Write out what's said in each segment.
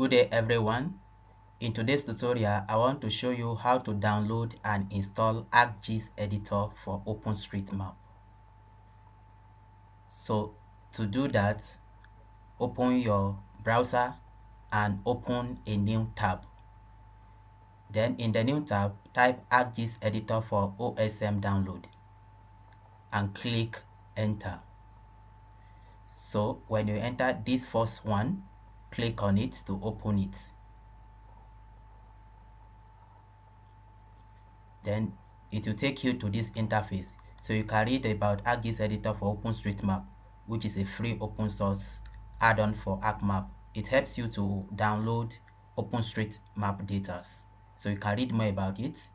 Good day everyone. In today's tutorial, I want to show you how to download and install ArcGIS editor for OpenStreetMap. So to do that, open your browser and open a new tab. Then in the new tab, type ArcGIS editor for OSM download and click enter. So when you enter this first one, click on it to open it. Then it will take you to this interface. So you can read about ArcGIS editor for OpenStreetMap, which is a free open source add-on for ArcMap. It helps you to download OpenStreetMap data. So you can read more about it.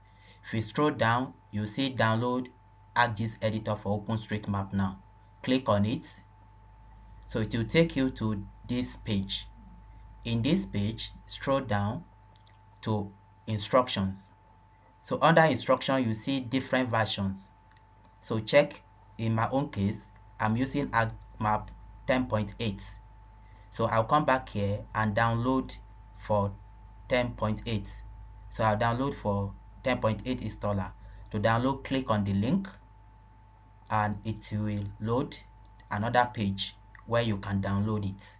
If you scroll down, you see download ArcGIS editor for OpenStreetMap now. Click on it. So it will take you to this page. In this page, scroll down to instructions. So under instruction, you see different versions. So check in my own case, I'm using ArcMap 10.8. So I'll come back here and download for 10.8. So I'll download for 10.8 installer. To download, click on the link and it will load another page where you can download it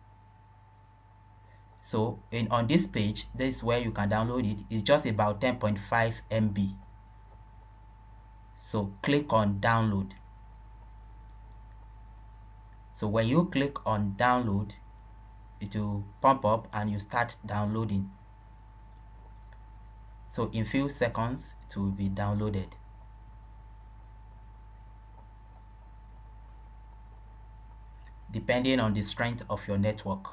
so in on this page this is where you can download it. It's just about 10.5 MB so click on download. So when you click on download it will pump up and you start downloading. So in few seconds it will be downloaded. Depending on the strength of your network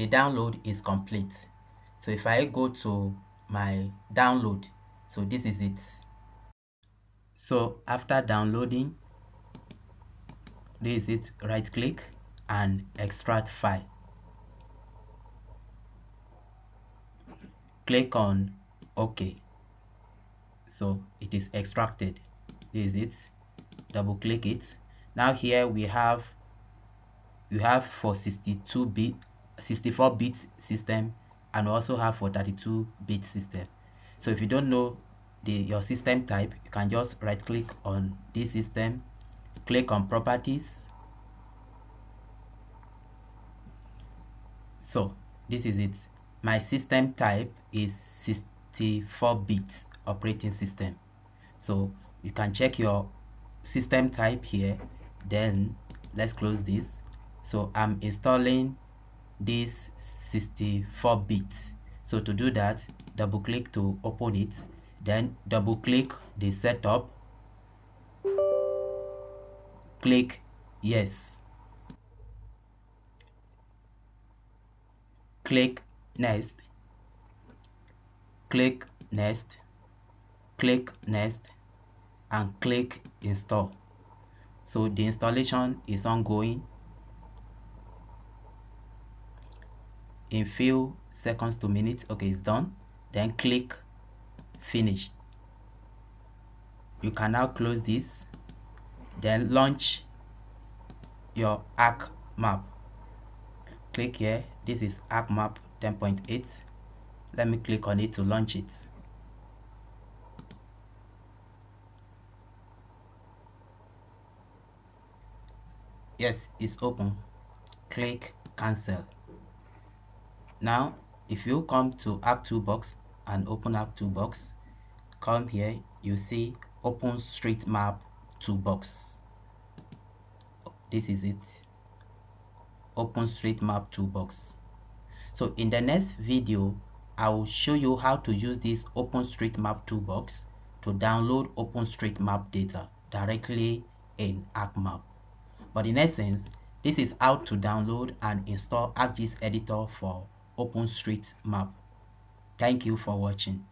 the download is complete. So if I go to my download so this is it. So after downloading this is it right click and extract file. Click on ok. So it is extracted. This is it. Double click it. Now here we have you have for 62 bit 64 bit system and also have for 32 bit system. So if you don't know the your system type you can just right click on this system click on properties. So this is it. My system type is 64 bit operating system. So you can check your system type here. Then let's close this. So i'm installing this 64 bits. So to do that double click to open it then double click the setup. Click yes. Click next. Click next. Click next and click install. So the installation is ongoing in few seconds to minutes okay it's done. Then click finish. You can now close this. Then launch your arc map. Click here. This is arc map 10.8 let me click on it to launch it. Yes it's open. Click cancel now if you come to arc toolbox and open arc toolbox come here you see OpenStreetMap toolbox. This is it. OpenStreetMap toolbox. So in the next video I will show you how to use this OpenStreetMap toolbox to download OpenStreetMap data directly in ArcMap but in essence this is how to download and install ArcGIS editor for OpenStreetMap. Thank you for watching.